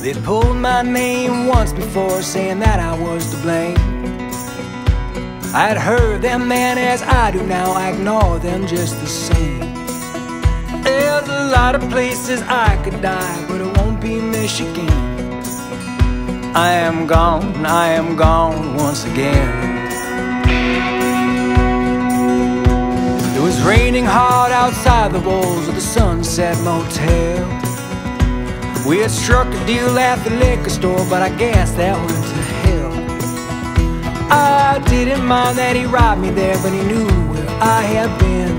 They pulled my name once before, saying that I was to blame. I'd heard them man as I do now, I ignore them just the same. There's a lot of places I could die, but it won't be Michigan. I am gone, I am gone once again. It was raining hard outside the walls of the Sunset Motel. We had struck deal at the liquor store, but I guess that went to hell. I didn't mind that he robbed me there, but he knew where I had been.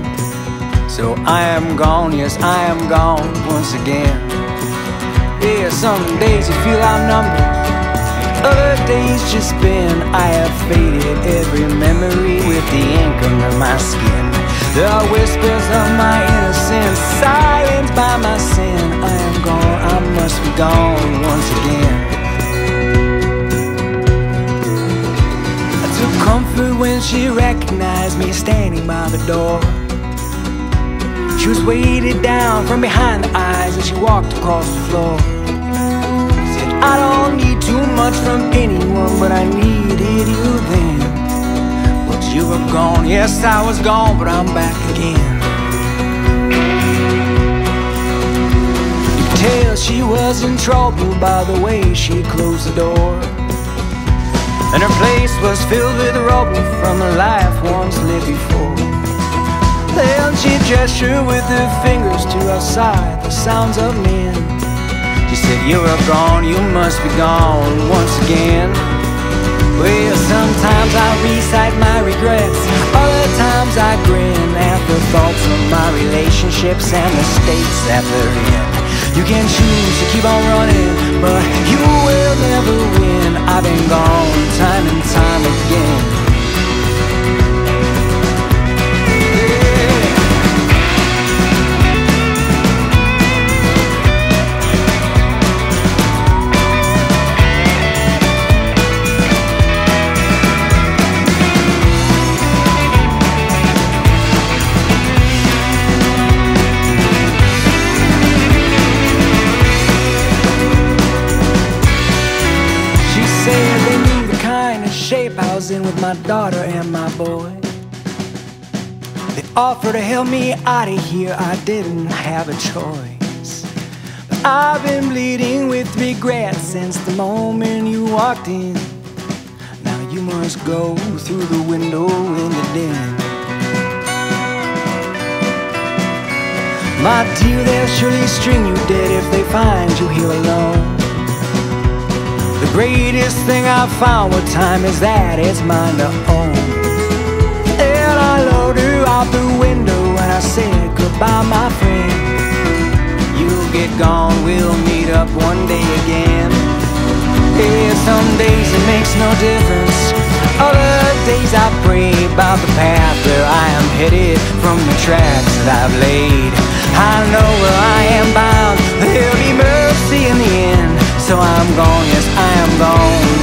So I am gone, yes, I am gone once again. Yeah, some days you feel outnumbered, other days just spin. I have faded every memory with the ink under my skin. There are whispers of my gone once again. I took comfort when she recognized me standing by the door. She was weighted down from behind the eyes as she walked across the floor. Said, I don't need too much from anyone, but I needed you then. But you were gone, yes, I was gone, but I'm back again. She was in trouble by the way she closed the door. And her place was filled with rubble from a life once lived before. Then she gestured with her fingers to outside the sounds of men. She said, You are gone, you must be gone once again. Well, sometimes I recite my regrets, other times I grin at the thoughts of my relationships and the states that they're in. You can choose to keep on running, but you will never win. I've been gone time and time again. Shape I was in with my daughter and my boy. They offered to help me out of here, I didn't have a choice. But I've been bleeding with regret since the moment you walked in. Now you must go through the window in the den. My dear, they'll surely string you dead if they find you here alone. Greatest thing I've found with time is that it's mine to own. And I lowered her out the window and I said goodbye, my friend. You'll get gone, we'll meet up one day again. Yeah, some days it makes no difference. Other days I pray about the path where I am headed from the tracks that I've laid. I know where I am bound, So I'm gone, yes, I am gone.